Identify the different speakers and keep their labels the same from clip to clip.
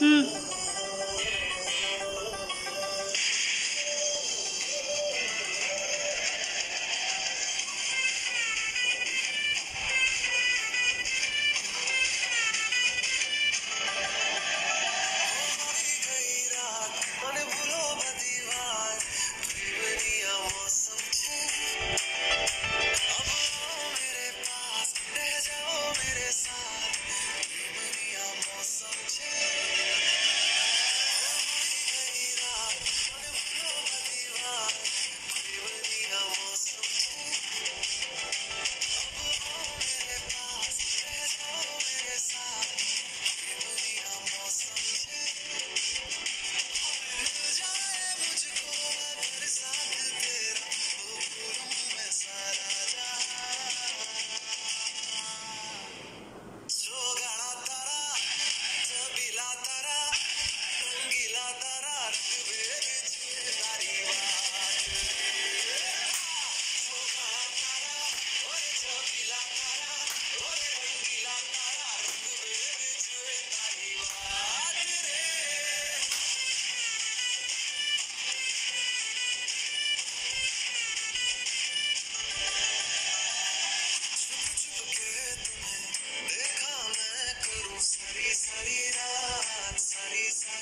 Speaker 1: 嗯。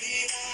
Speaker 1: Navidad.